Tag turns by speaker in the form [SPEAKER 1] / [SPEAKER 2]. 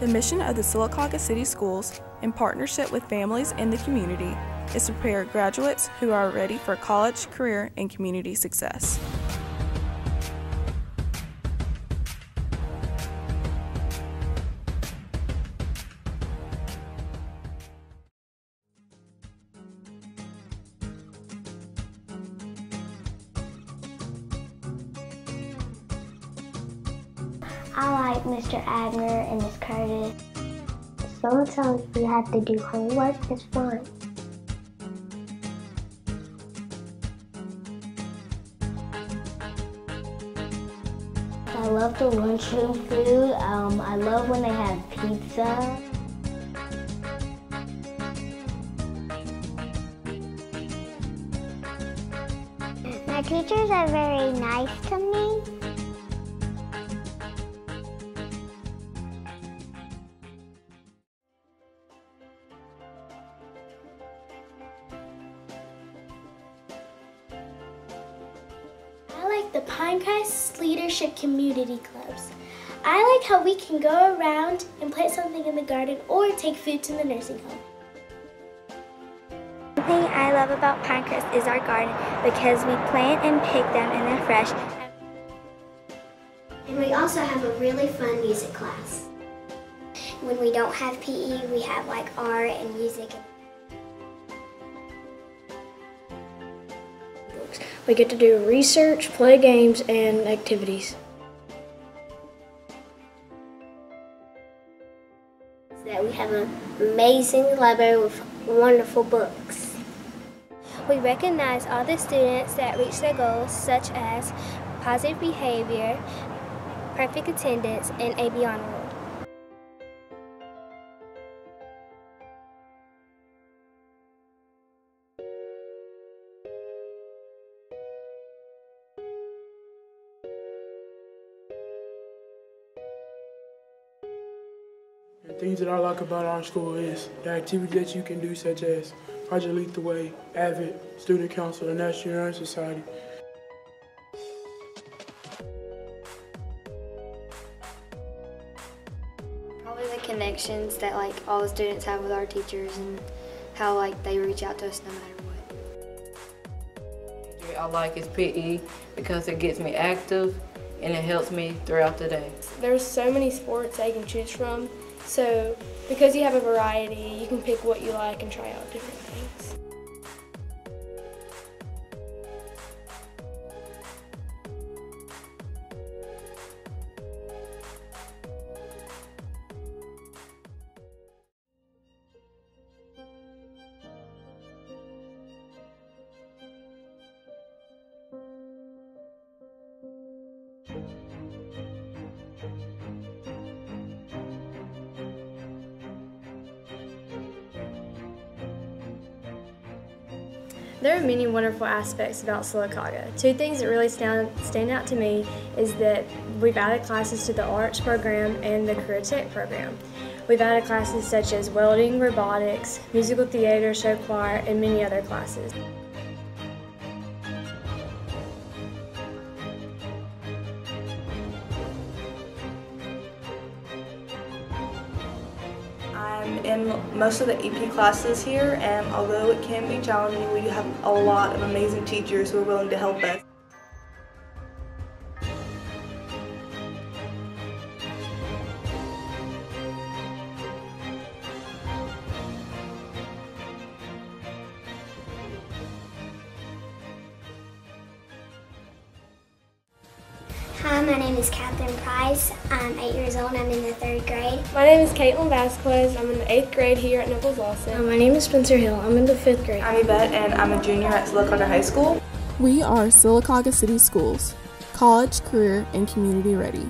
[SPEAKER 1] The mission of the Sylacauga City Schools, in partnership with families and the community, is to prepare graduates who are ready for college, career, and community success.
[SPEAKER 2] I like Mr. Agner and Miss Curtis. Sometimes we have to do homework. It's fun. I love the lunchroom food. Um, I love when they have pizza. My teachers are very nice to me.
[SPEAKER 3] Like the Pinecrest Leadership Community Clubs. I like how we can go around and plant something in the garden or take food to the nursing home.
[SPEAKER 4] One thing I love about Pinecrest is our garden because we plant and pick them and they're fresh.
[SPEAKER 3] And we also have a really fun music class.
[SPEAKER 2] When we don't have PE, we have like art and music.
[SPEAKER 5] We get to do research, play games, and activities.
[SPEAKER 3] That we have an amazing library with wonderful books.
[SPEAKER 4] We recognize all the students that reach their goals, such as positive behavior, perfect attendance, and AB honor
[SPEAKER 6] things that I like about our school is the activities that you can do such as Project Lead the Way, AVID, Student Council, and National Honor Society.
[SPEAKER 7] Probably the connections that like all the students have with our teachers and how like they reach out to us no matter
[SPEAKER 8] what. I like is PE because it gets me active and it helps me throughout the day.
[SPEAKER 5] There's so many sports they can choose from so because you have a variety, you can pick what you like and try out different things. There are many wonderful aspects about Sylacauga. Two things that really stand, stand out to me is that we've added classes to the arts program and the career tech program. We've added classes such as welding, robotics, musical theater, show choir, and many other classes.
[SPEAKER 1] In most of the AP classes here and although it can be challenging, we have a lot of amazing teachers who are willing to help us.
[SPEAKER 2] Hi, my name is Catherine Price. I'm eight years old. I'm in the third grade.
[SPEAKER 5] My name is Caitlin Vasquez. I'm in the eighth grade here at Nichols Lawson.
[SPEAKER 9] Uh, my name is Spencer Hill. I'm in the fifth grade.
[SPEAKER 1] I'm Yvette and I'm a junior at Sylacauga High School. We are Sylacauga City Schools, college, career, and community ready.